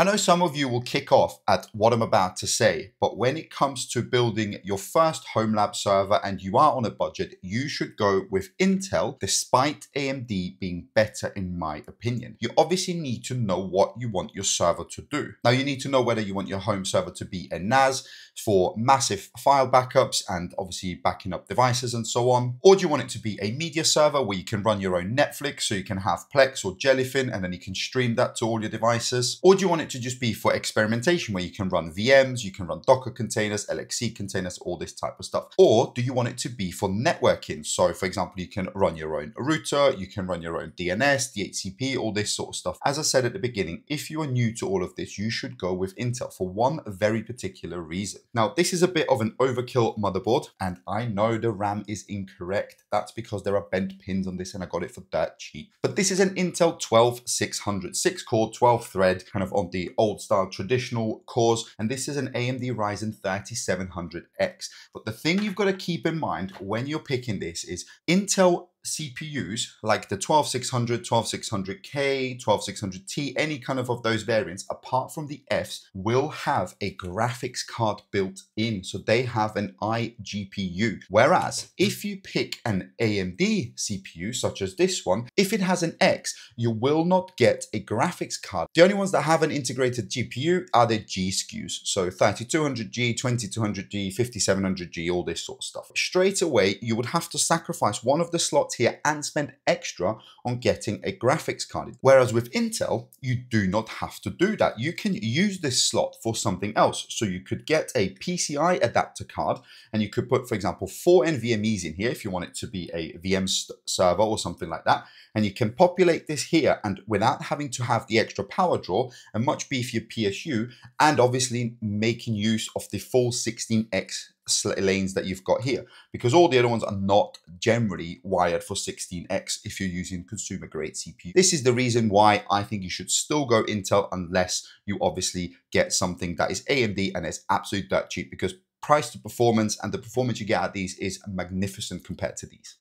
I know some of you will kick off at what I'm about to say, but when it comes to building your first home lab server and you are on a budget, you should go with Intel despite AMD being better in my opinion. You obviously need to know what you want your server to do. Now you need to know whether you want your home server to be a NAS for massive file backups and obviously backing up devices and so on, or do you want it to be a media server where you can run your own Netflix so you can have Plex or Jellyfin and then you can stream that to all your devices, or do you want it to just be for experimentation where you can run VMs, you can run Docker containers, LXC containers, all this type of stuff? Or do you want it to be for networking? So for example, you can run your own router, you can run your own DNS, DHCP, all this sort of stuff. As I said at the beginning, if you are new to all of this, you should go with Intel for one very particular reason. Now, this is a bit of an overkill motherboard, and I know the RAM is incorrect. That's because there are bent pins on this and I got it for that cheap. But this is an Intel 12600, 6 core, 12 thread, kind of on the old style traditional cores. And this is an AMD Ryzen 3700X. But the thing you've got to keep in mind when you're picking this is Intel CPUs like the 12600, 12600K, 12600T, any kind of of those variants, apart from the Fs, will have a graphics card built in. So they have an iGPU. Whereas if you pick an AMD CPU, such as this one, if it has an X, you will not get a graphics card. The only ones that have an integrated GPU are the G SKUs. So 3200G, 2200G, 5700G, all this sort of stuff. Straight away, you would have to sacrifice one of the slots here and spend extra on getting a graphics card. Whereas with Intel, you do not have to do that. You can use this slot for something else. So you could get a PCI adapter card and you could put, for example, four NVMEs in here if you want it to be a VM server or something like that. And you can populate this here and without having to have the extra power draw, a much beefier PSU, and obviously making use of the full 16X lanes that you've got here because all the other ones are not generally wired for 16x if you're using consumer grade CPU. This is the reason why I think you should still go Intel unless you obviously get something that is AMD and it's absolutely dirt cheap because price to performance and the performance you get at these is magnificent compared to these.